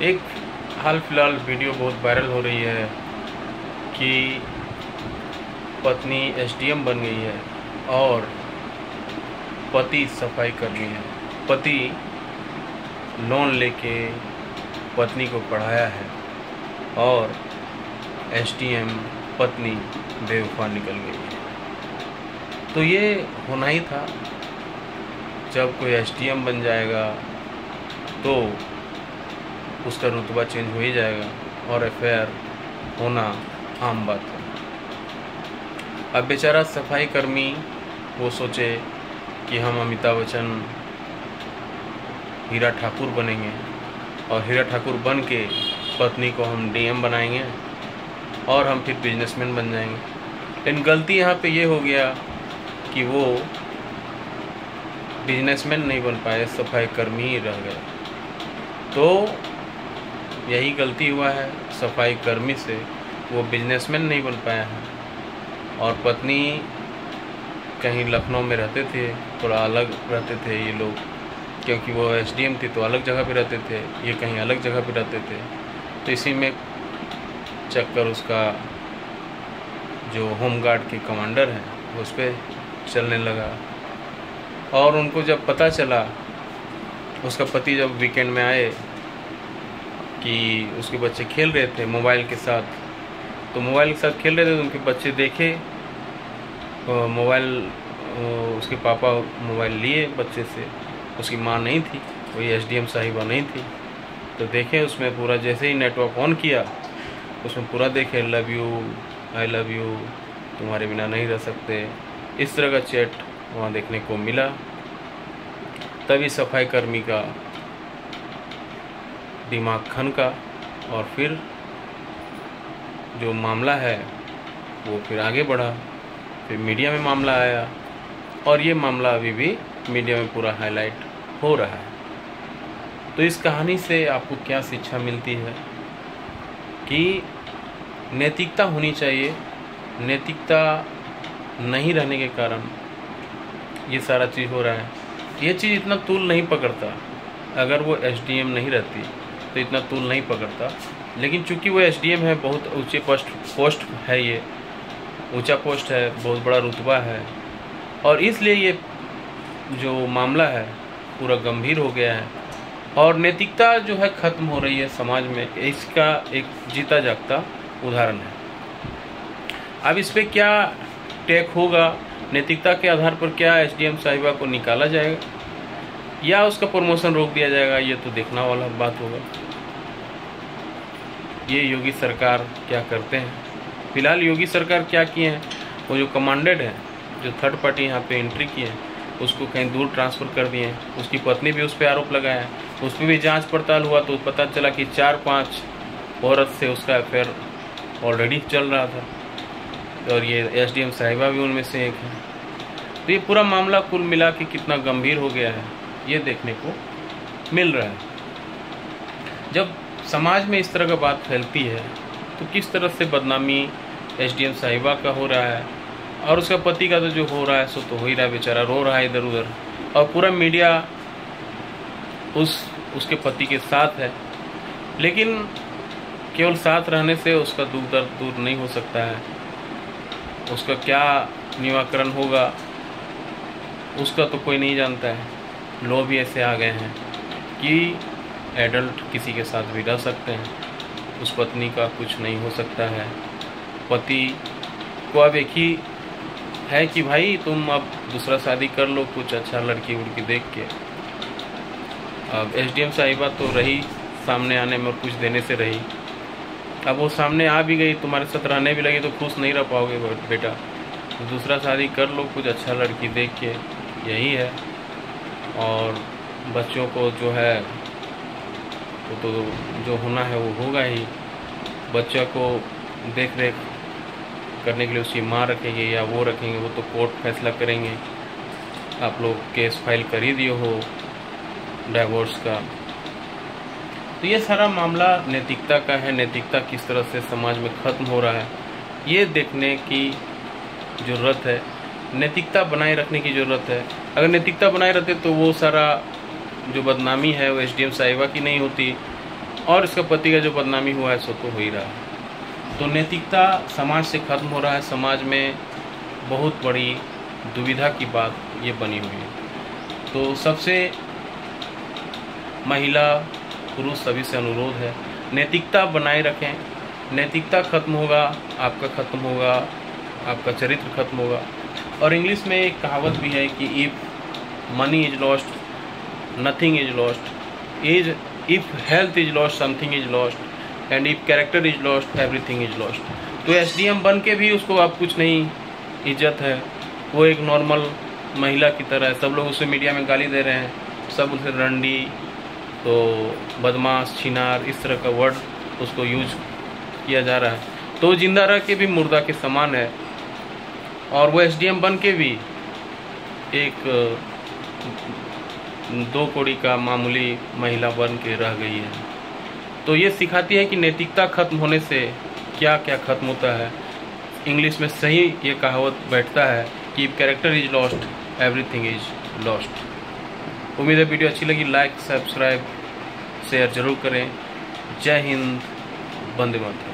एक हाल फ़िलहाल वीडियो बहुत वायरल हो रही है कि पत्नी एसडीएम बन गई है और पति सफ़ाई कर्मी है। पति लोन लेके पत्नी को पढ़ाया है और एसडीएम पत्नी बेवफा निकल गई है। तो ये होना ही था। जब कोई एसडीएम बन जाएगा तो उसका रुतबा चेंज हो ही जाएगा और एफ़ होना आम बात है। अब बेचारा सफ़ाई कर्मी, वो सोचे कि हम अमिताभ बच्चन, हीरा ठाकुर बनेंगे और हीरा ठाकुर बन के पत्नी को हम डीएम बनाएँगे और हम फिर बिजनेसमैन बन जाएँगे। लेकिन गलती यहाँ पे ये हो गया कि वो बिजनेसमैन नहीं बन पाए, सफ़ाई कर्मी ही रह गए। तो यही गलती हुआ है। सफ़ाई कर्मी से वो बिजनेसमैन नहीं बन पाया है। और पत्नी कहीं लखनऊ में रहते थे, थोड़ा अलग रहते थे ये लोग। क्योंकि वो एस थी तो अलग जगह पे रहते थे, ये कहीं अलग जगह पे रहते थे। तो इसी में चक्कर उसका जो होम गार्ड के कमांडर हैं, उस पर चलने लगा। और उनको जब पता चला, उसका पति जब वीकेंड में आए कि उसके बच्चे खेल रहे थे मोबाइल के साथ। तो मोबाइल के साथ खेल रहे थे तो उनके बच्चे देखे मोबाइल उसके पापा मोबाइल लिए बच्चे से। उसकी माँ नहीं थी, वही एस डी एम साहिबा नहीं थी। तो देखे उसमें पूरा जैसे ही नेटवर्क ऑन किया, उसमें पूरा देखे love you I love you तुम्हारे बिना नहीं रह सकते। इस तरह का चैट वहाँ देखने को मिला। तभी सफ़ाई कर्मी का दिमाग खन का और फिर जो मामला है, वो फिर आगे बढ़ा। फिर मीडिया में मामला आया और ये मामला अभी भी मीडिया में पूरा हाईलाइट हो रहा है। तो इस कहानी से आपको क्या शिक्षा मिलती है? कि नैतिकता होनी चाहिए। नैतिकता नहीं रहने के कारण ये सारा चीज़ हो रहा है। ये चीज़ इतना तूल नहीं पकड़ता। अगर वो एस नहीं रहती तो इतना तूल नहीं पकड़ता। लेकिन चूँकि वो एस है, बहुत ऊँचे पोस्ट पोस्ट है ये। ऊँचा पोस्ट है, बहुत बड़ा रुतबा है। और इसलिए ये जो मामला है, पूरा गंभीर हो गया है। और नैतिकता जो है, ख़त्म हो रही है समाज में। इसका एक जीता जागता उदाहरण है। अब इस पर क्या टेक होगा? नैतिकता के आधार पर क्या एस डी साहिबा को निकाला जाएगा? या उसका प्रमोशन रोक दिया जाएगा, ये तो देखना वाला बात होगा। ये योगी सरकार क्या करते हैं? फ़िलहाल योगी सरकार क्या किए हैं? वो जो कमांडेड है, जो थर्ड पार्टी यहाँ पे एंट्री किए हैं, उसको कहीं दूर ट्रांसफ़र कर दिए हैं। उसकी पत्नी भी उस पर आरोप लगाया है। उस पर भी जाँच पड़ताल हुआ तो पता चला कि चार पाँच औरत से उसका अफेयर ऑलरेडी चल रहा था। और ये एस डी एम साहिबा भी उनमें से एक है। तो ये पूरा मामला कुल मिला के कितना गंभीर हो गया है। ये देखने को मिल रहा है। जब समाज में इस तरह का बात फैलती है तो किस तरह से बदनामी एस डी एम साहिबा का हो रहा है और उसका पति का तो जो हो रहा है, सो तो हो ही रहा है बेचारा, रो रहा है इधर उधर। और पूरा मीडिया उस, उसके पति के साथ है। लेकिन केवल साथ रहने से उसका दुख दर्द दूर नहीं हो सकता है। उसका क्या निवाकरण होगा, उसका तो कोई नहीं जानता है। लोग भी ऐसे आ गए हैं कि एडल्ट किसी के साथ भी रह सकते हैं। उस पत्नी का कुछ नहीं हो सकता है। पति को अब एक ही है कि भाई, तुम अब दूसरा शादी कर लो कुछ अच्छा लड़की उड़की देख के। अब एस डी एम साहिबा तो रही, सामने आने में और कुछ देने से रही। अब वो सामने आ भी गई, तुम्हारे साथ रहने भी लगी तो खुश नहीं रह पाओगे बेटा। तो दूसरा शादी कर लो कुछ अच्छा लड़की देख के, यही है। और बच्चों को जो है, वो तो जो होना है वो होगा ही। बच्चा को देख रेख करने के लिए उसकी माँ रखेंगे या वो रखेंगे, वो तो कोर्ट फैसला करेंगे। आप लोग केस फ़ाइल कर ही दिए हो डाइवोर्स का। तो ये सारा मामला नैतिकता का है। नैतिकता किस तरह से समाज में ख़त्म हो रहा है, ये देखने की ज़रूरत है। नैतिकता बनाए रखने की ज़रूरत है। अगर नैतिकता बनाए रहते तो वो सारा जो बदनामी है वो एस डी साहिबा की नहीं होती और इसका पति का जो बदनामी हुआ है, सो तो हो ही रहा है। तो नैतिकता समाज से खत्म हो रहा है। समाज में बहुत बड़ी दुविधा की बात ये बनी हुई है। तो सबसे महिला पुरुष सभी से अनुरोध है, नैतिकता बनाए रखें। नैतिकता खत्म होगा, आपका खत्म होगा, आपका चरित्र खत्म होगा। और इंग्लिश में एक कहावत भी है कि if money is lost nothing is lost is if health is lost something is lost and if character is lost everything is lost तो एस डी एम बन के भी उसको अब कुछ नहीं इज़्ज़त है। वो एक नॉर्मल महिला की तरह है। सब लोग उसे मीडिया में गाली दे रहे हैं। सब उसे रंडी तो बदमाश, छिनार, इस तरह का वर्ड उसको यूज़ किया जा रहा है। तो ज़िंदा रह के भी मुर्दा के समान है। और वो एस बन के भी एक, दो कोड़ी का मामूली महिला बन के रह गई है। तो ये सिखाती है कि नैतिकता खत्म होने से क्या क्या खत्म होता है। इंग्लिश में सही ये कहावत बैठता है कि character is lost everything is lost उम्मीद है वीडियो अच्छी लगी लाइक सब्सक्राइब शेयर ज़रूर करें। जय हिंद वंदे मातरम।